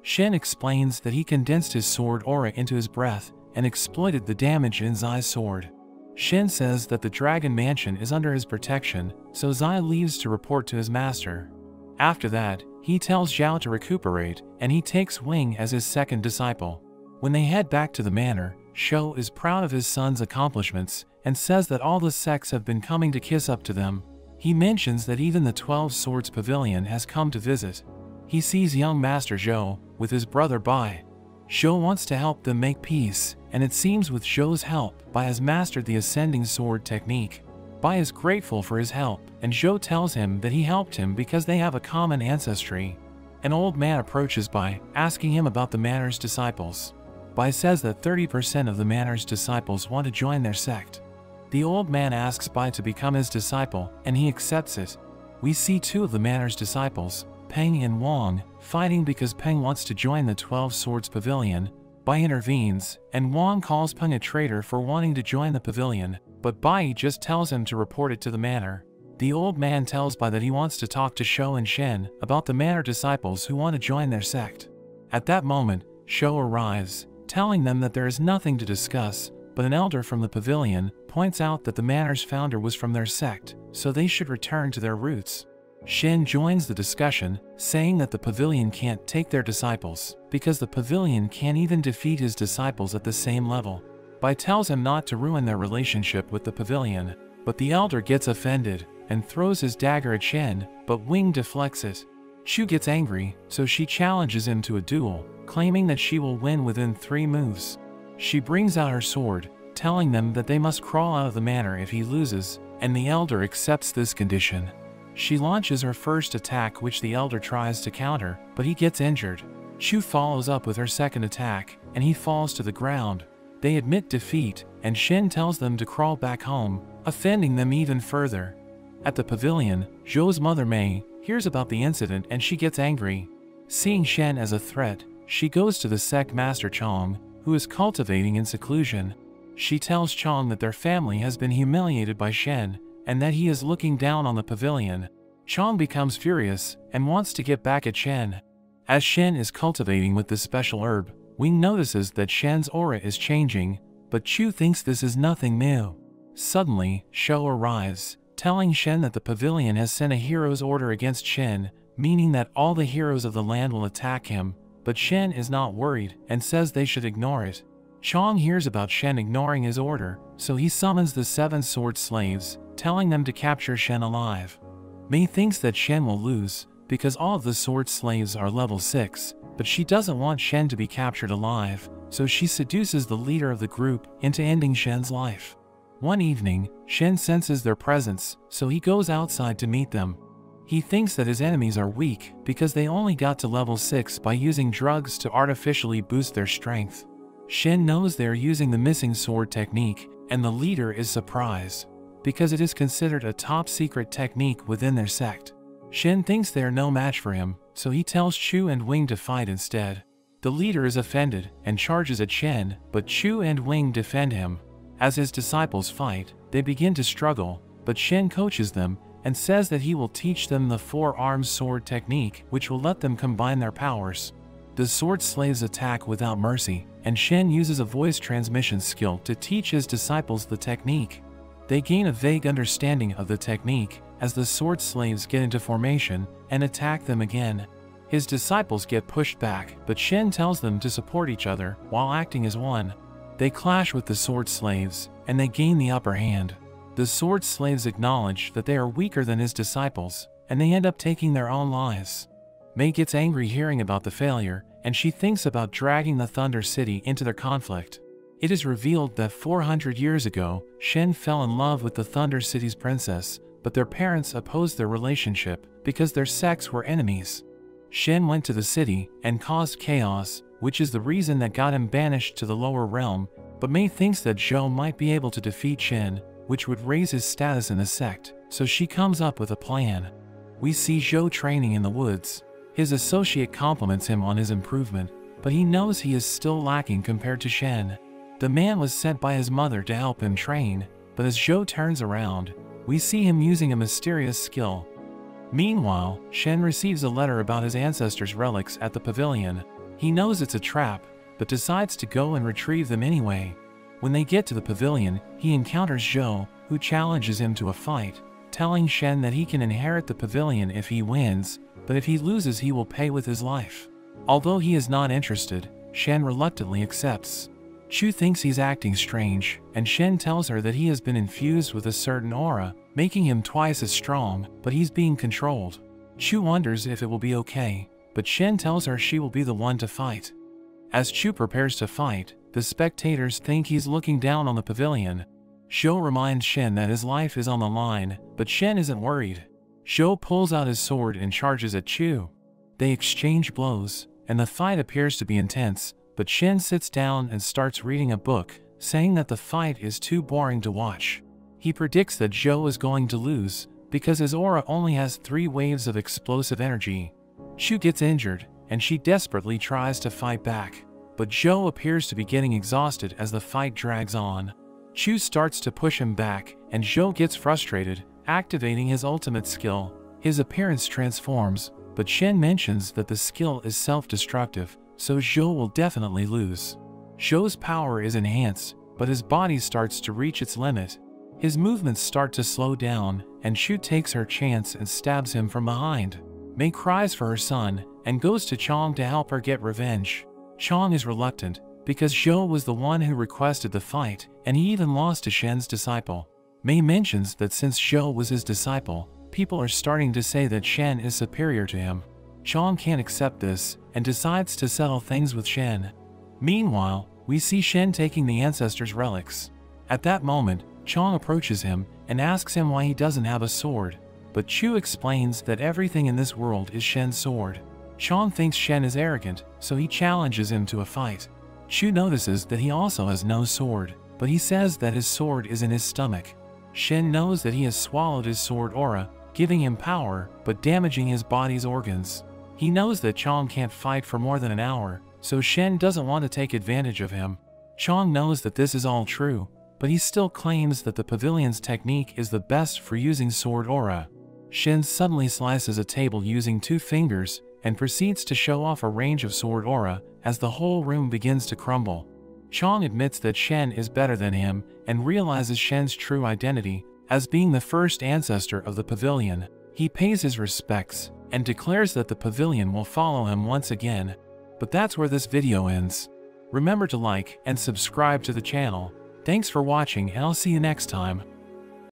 Shen explains that he condensed his sword aura into his breath, and exploited the damage in Zai's sword. Shen says that the Dragon Mansion is under his protection, so Zai leaves to report to his master. After that, he tells Zhao to recuperate, and he takes Wing as his second disciple. When they head back to the manor, Shou is proud of his son's accomplishments and says that all the sects have been coming to kiss up to them. He mentions that even the Twelve Swords Pavilion has come to visit. He sees young Master Zhou with his brother Bai. Zhou wants to help them make peace and it seems with Zhou's help, Bai has mastered the ascending sword technique. Bai is grateful for his help, and Zhou tells him that he helped him because they have a common ancestry. An old man approaches Bai, asking him about the manor's disciples. Bai says that 30% of the manor's disciples want to join their sect. The old man asks Bai to become his disciple, and he accepts it. We see two of the manor's disciples, Peng and Wang, fighting because Peng wants to join the Twelve Swords Pavilion, Bai intervenes, and Wang calls Peng a traitor for wanting to join the pavilion, but Bai just tells him to report it to the manor. The old man tells Bai that he wants to talk to Shou and Shen about the manor disciples who want to join their sect. At that moment, Shou arrives, telling them that there is nothing to discuss, but an elder from the pavilion points out that the manor's founder was from their sect, so they should return to their roots. Shen joins the discussion, saying that the pavilion can't take their disciples, because the pavilion can't even defeat his disciples at the same level. Bai tells him not to ruin their relationship with the pavilion. but the elder gets offended and throws his dagger at Shen, but Wing deflects it. Chu gets angry, so she challenges him to a duel, claiming that she will win within three moves. She brings out her sword, telling them that they must crawl out of the manor if he loses, and the elder accepts this condition. She launches her first attack which the elder tries to counter, but he gets injured. Chu follows up with her second attack, and he falls to the ground. They admit defeat, and Shen tells them to crawl back home, offending them even further. At the pavilion, Zhou's mother Mei hears about the incident and she gets angry. Seeing Shen as a threat, she goes to the sect master Chong, who is cultivating in seclusion. She tells Chong that their family has been humiliated by Shen, and that he is looking down on the pavilion. Chong becomes furious and wants to get back at Shen. As Shen is cultivating with this special herb, Wing notices that Shen's aura is changing, but Chu thinks this is nothing new. Suddenly, Shou arrives, telling Shen that the pavilion has sent a hero's order against Shen, meaning that all the heroes of the land will attack him, but Shen is not worried and says they should ignore it. Chong hears about Shen ignoring his order, so he summons the seven sword slaves, telling them to capture Shen alive. Mei thinks that Shen will lose, because all of the sword slaves are level 6, but she doesn't want Shen to be captured alive, so she seduces the leader of the group into ending Shen's life. One evening, Shen senses their presence, so he goes outside to meet them. He thinks that his enemies are weak because they only got to level 6 by using drugs to artificially boost their strength. Shen knows they are using the missing sword technique, and the leader is surprised, because it is considered a top secret technique within their sect. Shen thinks they are no match for him, so he tells Chu and Wing to fight instead. The leader is offended and charges at Shen, but Chu and Wing defend him. As his disciples fight, they begin to struggle, but Shen coaches them and says that he will teach them the four-armed sword technique which will let them combine their powers. The sword slaves attack without mercy, and Shen uses a voice transmission skill to teach his disciples the technique. They gain a vague understanding of the technique as the sword slaves get into formation and attack them again. His disciples get pushed back, but Shen tells them to support each other while acting as one. They clash with the sword slaves, and they gain the upper hand. The sword slaves acknowledge that they are weaker than his disciples, and they end up taking their own lives. Mei gets angry hearing about the failure, and she thinks about dragging the Thunder City into their conflict. It is revealed that 400 years ago, Shen fell in love with the Thunder City's princess, but their parents opposed their relationship because their sects were enemies. Shen went to the city and caused chaos, which is the reason that got him banished to the lower realm, but Mei thinks that Zhou might be able to defeat Shen, which would raise his status in the sect, so she comes up with a plan. We see Zhou training in the woods. His associate compliments him on his improvement, but he knows he is still lacking compared to Shen. The man was sent by his mother to help him train, but as Zhou turns around, we see him using a mysterious skill. Meanwhile, Shen receives a letter about his ancestors' relics at the pavilion. He knows it's a trap, but decides to go and retrieve them anyway. When they get to the pavilion, he encounters Zhou, who challenges him to a fight, telling Shen that he can inherit the pavilion if he wins, but if he loses he will pay with his life. Although he is not interested, Shen reluctantly accepts. Chu thinks he's acting strange, and Shen tells her that he has been infused with a certain aura, making him twice as strong, but he's being controlled. Chu wonders if it will be okay, but Shen tells her she will be the one to fight. As Chu prepares to fight, the spectators think he's looking down on the pavilion. Zhou reminds Shen that his life is on the line, but Shen isn't worried. Zhou pulls out his sword and charges at Chu. They exchange blows, and the fight appears to be intense, but Shen sits down and starts reading a book, saying that the fight is too boring to watch. He predicts that Zhou is going to lose, because his aura only has three waves of explosive energy. Chu gets injured, and she desperately tries to fight back. But Zhou appears to be getting exhausted as the fight drags on. Chu starts to push him back, and Zhou gets frustrated, activating his ultimate skill. His appearance transforms, but Shen mentions that the skill is self-destructive, so Zhou will definitely lose. Zhou's power is enhanced, but his body starts to reach its limit. His movements start to slow down, and Chu takes her chance and stabs him from behind. Mei cries for her son and goes to Chong to help her get revenge. Chong is reluctant because Zhou was the one who requested the fight, and he even lost to Shen's disciple. Mei mentions that since Zhou was his disciple, people are starting to say that Shen is superior to him. Chong can't accept this and decides to settle things with Shen. Meanwhile, we see Shen taking the ancestors' relics. At that moment, Chong approaches him and asks him why he doesn't have a sword, but Chu explains that everything in this world is Shen's sword. Chong thinks Shen is arrogant, so he challenges him to a fight. Chu notices that he also has no sword, but he says that his sword is in his stomach. Shen knows that he has swallowed his sword aura, giving him power, but damaging his body's organs. He knows that Chong can't fight for more than an hour, so Shen doesn't want to take advantage of him. Chong knows that this is all true, but he still claims that the pavilion's technique is the best for using sword aura. Shen suddenly slices a table using two fingers and proceeds to show off a range of sword aura as the whole room begins to crumble. Chong admits that Shen is better than him and realizes Shen's true identity as being the first ancestor of the pavilion. He pays his respects and declares that the pavilion will follow him once again. But that's where this video ends. Remember to like and subscribe to the channel. Thanks for watching and I'll see you next time.